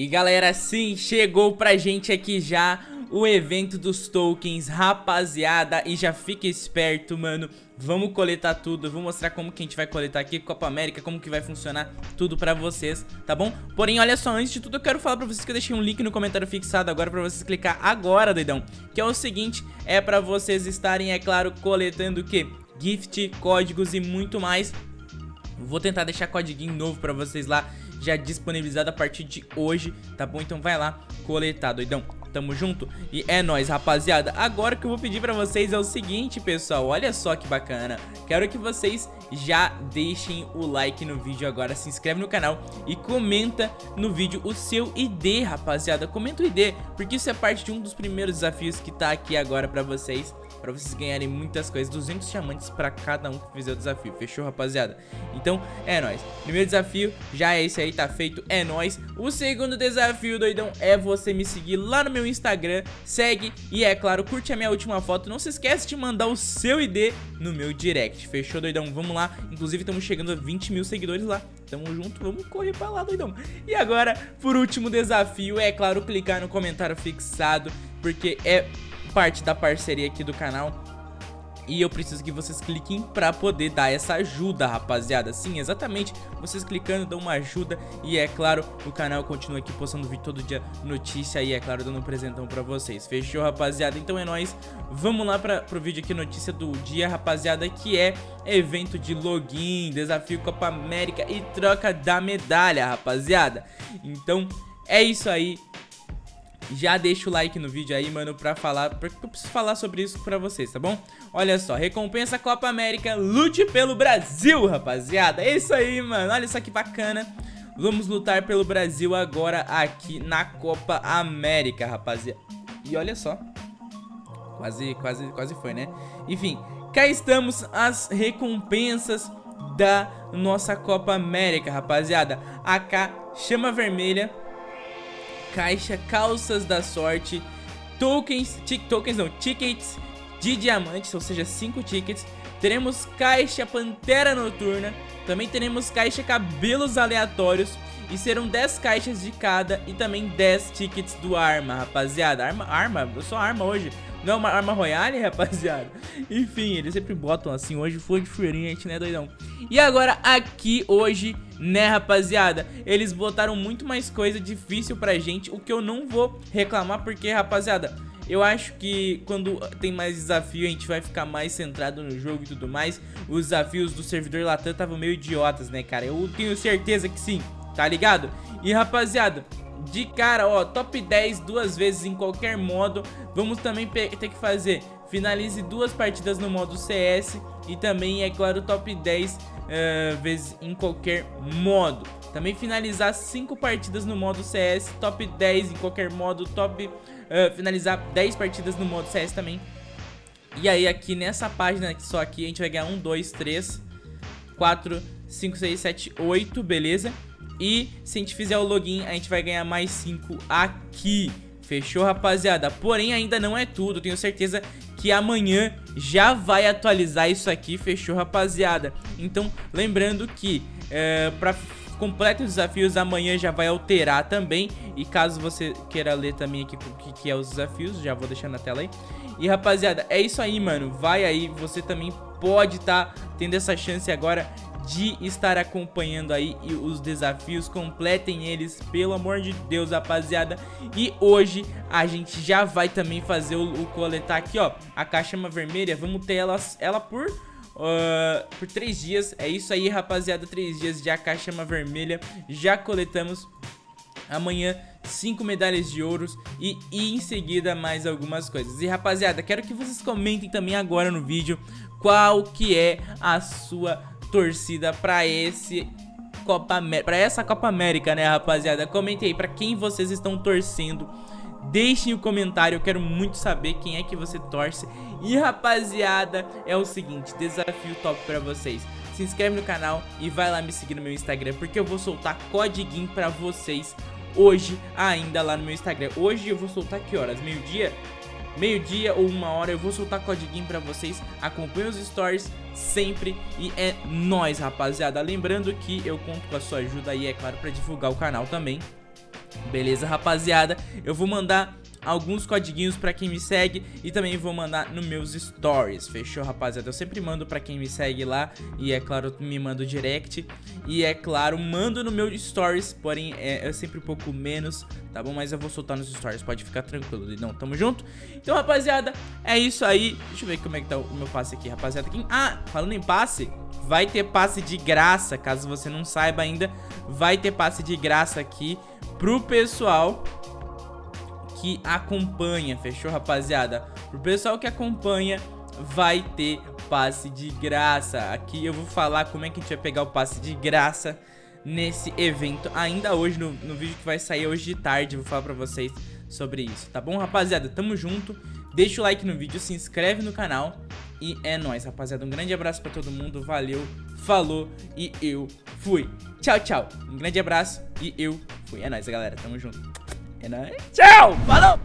E galera, sim, chegou pra gente aqui já o evento dos tokens, rapaziada, e já fica esperto, mano, vamos coletar tudo, vou mostrar como que a gente vai coletar aqui, Copa América, como que vai funcionar tudo pra vocês, tá bom? Porém, olha só, antes de tudo eu quero falar pra vocês que eu deixei um link no comentário fixado agora pra vocês clicar agora, doidão, que é o seguinte, é pra vocês estarem, é claro, coletando o quê? Gift, códigos e muito mais. Vou tentar deixar código novo pra vocês lá já disponibilizado a partir de hoje, tá bom? Então vai lá coletar, doidão. Tamo junto? E é nóis, rapaziada. Agora o que eu vou pedir pra vocês é o seguinte, pessoal. Olha só que bacana. Quero que vocês já deixem o like no vídeo agora. Se inscreve no canal e comenta no vídeo o seu ID, rapaziada. Comenta o ID, porque isso é parte de um dos primeiros desafios que tá aqui agora pra vocês pra vocês ganharem muitas coisas 200 diamantes pra cada um que fizer o desafio, fechou rapaziada? Então é nóis, primeiro desafio já é esse aí, tá feito, é nóis O segundo desafio, doidão, é você me seguir lá no meu Instagram Segue e é claro, curte a minha última foto. Não se esquece de mandar o seu ID no meu direct, fechou doidão? Vamos lá, inclusive estamos chegando a 20 mil seguidores lá. Tamo junto, vamos correr pra lá, doidão. E agora, por último desafio, é claro, clicar no comentário fixado Porque é parte da parceria aqui do canal e eu preciso que vocês cliquem pra poder dar essa ajuda, rapaziada. Sim, exatamente, vocês clicando dão uma ajuda. E é claro, o canal continua aqui postando vídeo todo dia, notícia. E é claro, dando um presentão pra vocês. Fechou, rapaziada? Então é nóis. Vamos lá pra, pro vídeo aqui, notícia do dia, rapaziada Que é evento de login, desafio Copa América e troca da medalha, rapaziada. Então é isso aí já deixa o like no vídeo aí, mano, pra falar, porque eu preciso falar sobre isso pra vocês, tá bom? Olha só, recompensa Copa América, lute pelo Brasil, rapaziada, é isso aí, mano, olha só que bacana. Vamos lutar pelo Brasil agora aqui na Copa América, rapaziada. E olha só, quase, quase, quase foi, né? Enfim, cá estamos as recompensas da nossa Copa América, rapaziada. AK Chama Vermelha caixa, calças da sorte, tokens, tokens não, tickets de diamantes, ou seja, 5 tickets. Teremos caixa Pantera Noturna, também teremos caixa Cabelos Aleatórios e serão 10 caixas de cada e também 10 tickets do Arma, rapaziada. Arma, arma, eu sou arma hoje. Não é uma arma royale, rapaziada? Enfim, eles sempre botam assim, hoje foi diferente, né, doidão? E agora aqui hoje, né, rapaziada? Eles botaram muito mais coisa difícil pra gente, o que eu não vou reclamar, porque, rapaziada... Eu acho que quando tem mais desafio a gente vai ficar mais centrado no jogo e tudo mais Os desafios do servidor Latam estavam meio idiotas, né, cara? Eu tenho certeza que sim, tá ligado? E rapaziada, de cara, ó, top 10 duas vezes em qualquer modo. Vamos também ter que fazer, finalize duas partidas no modo CS e também, é claro, top 10 uh, eh, vezes em qualquer modo. Também finalizar 5 partidas no modo CS, top 10 em qualquer modo, top uh, finalizar 10 partidas no modo CS também. E aí aqui nessa página só aqui a gente vai ganhar 1, 2, 3, 4, 5, 6, 7, 8, beleza? E se a gente fizer o login, a gente vai ganhar mais 5 aqui. Fechou, rapaziada? Porém, ainda não é tudo. Tenho certeza que amanhã já vai atualizar isso aqui. Fechou, rapaziada? Então, lembrando que é, para complete os desafios, amanhã já vai alterar também. E caso você queira ler também aqui o que, que é os desafios, já vou deixar na tela aí. E rapaziada, é isso aí, mano. Vai aí, você também pode estar tá tendo essa chance agora de estar acompanhando aí os desafios, completem eles, pelo amor de Deus, rapaziada. E hoje a gente já vai também fazer o, o coletar aqui, ó, a caixa vermelha, vamos ter ela, ela por... Uh, por três dias, é isso aí rapaziada, três dias de a caixa vermelha, já coletamos Amanhã, 5 medalhas de ouros e, e, em seguida mais algumas coisas. E rapaziada, quero que vocês comentem também agora no vídeo qual que é a sua torcida pra esse Copa para essa Copa América, né, rapaziada? Comente aí para quem vocês estão torcendo. Deixem o comentário, eu quero muito saber quem é que você torce. E rapaziada, é o seguinte, desafio top para vocês. Se inscreve no canal e vai lá me seguir no meu Instagram, porque eu vou soltar codiguinho para vocês hoje ainda lá no meu Instagram. Hoje eu vou soltar que horas? Meio-dia? Meio-dia ou uma hora eu vou soltar codiguinho pra vocês. Acompanhe os stories sempre e é nóis, rapaziada. Lembrando que eu conto com a sua ajuda aí, é claro, pra divulgar o canal também. Beleza, rapaziada? Eu vou mandar alguns codiguinhos pra quem me segue e também vou mandar nos meus stories, fechou, rapaziada? Eu sempre mando pra quem me segue lá e, é claro, me mando direct e, é claro, mando no meu stories, porém é, é sempre um pouco menos, tá bom? Mas eu vou soltar nos stories, pode ficar tranquilo, não, tamo junto? Então, rapaziada, é isso aí. Deixa eu ver como é que tá o meu passe aqui, rapaziada. Quem... Ah, falando em passe, vai ter passe de graça, caso você não saiba ainda, vai ter passe de graça aqui pro pessoal que acompanha, fechou, rapaziada? Pro pessoal que acompanha, vai ter passe de graça. Aqui eu vou falar como é que a gente vai pegar o passe de graça nesse evento ainda hoje, no, no vídeo que vai sair hoje de tarde, eu vou falar pra vocês sobre isso, tá bom, rapaziada? Tamo junto, deixa o like no vídeo, se inscreve no canal e é nóis, rapaziada. Um grande abraço pra todo mundo, valeu, falou e eu fui. Tchau, tchau. Um grande abraço e eu fui. É nóis, galera, tamo junto. É nóis. Tchau, falou!